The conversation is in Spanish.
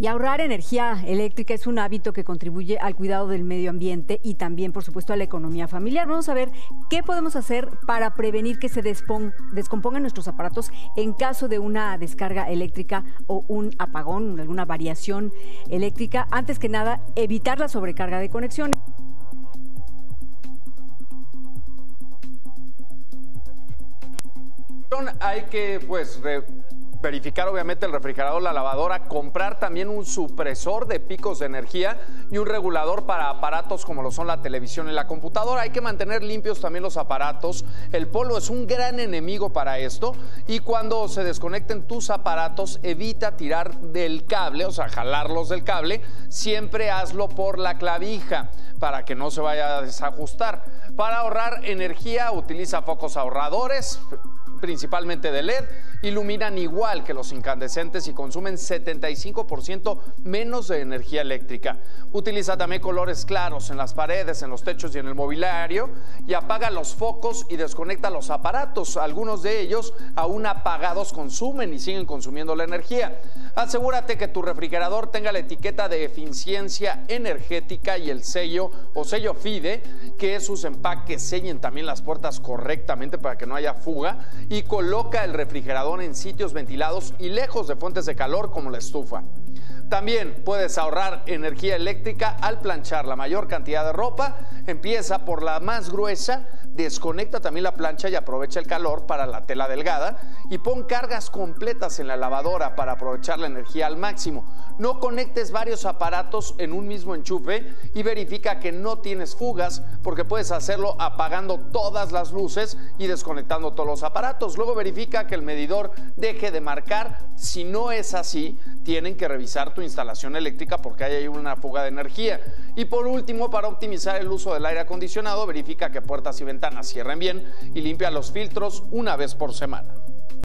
Y ahorrar energía eléctrica es un hábito que contribuye al cuidado del medio ambiente y también, por supuesto, a la economía familiar. Vamos a ver qué podemos hacer para prevenir que se descompongan nuestros aparatos en caso de una descarga eléctrica o un apagón, alguna variación eléctrica. Antes que nada, evitar la sobrecarga de conexiones. Hay que, pues, verificar obviamente el refrigerador, la lavadora, comprar también un supresor de picos de energía y un regulador para aparatos como lo son la televisión y la computadora. Hay que mantener limpios también los aparatos. El polvo es un gran enemigo para esto y cuando se desconecten tus aparatos evita tirar del cable, o sea, jalarlos del cable, siempre hazlo por la clavija para que no se vaya a desajustar. Para ahorrar energía utiliza focos ahorradores, principalmente de LED, iluminan igual que los incandescentes y consumen 75% menos de energía eléctrica. Utiliza también colores claros en las paredes, en los techos y en el mobiliario y apaga los focos y desconecta los aparatos. Algunos de ellos aún apagados consumen y siguen consumiendo la energía. Asegúrate que tu refrigerador tenga la etiqueta de eficiencia energética y el sello o sello FIDE, que sus empaques sellen también las puertas correctamente para que no haya fuga y coloca el refrigerador en sitios ventilados y lejos de fuentes de calor como la estufa. También puedes ahorrar energía eléctrica al planchar la mayor cantidad de ropa. Empieza por la más gruesa, desconecta también la plancha y aprovecha el calor para la tela delgada y pon cargas completas en la lavadora para aprovechar la energía al máximo. No conectes varios aparatos en un mismo enchufe y verifica que no tienes fugas porque puedes hacerlo apagando todas las luces y desconectando todos los aparatos. Luego verifica que el medidor deje de marcar. Si no es así, tienen que revisar tu instalación eléctrica porque hay una fuga de energía. Y por último, para optimizar el uso del aire acondicionado, verifica que puertas y ventanas cierren bien y limpia los filtros una vez por semana.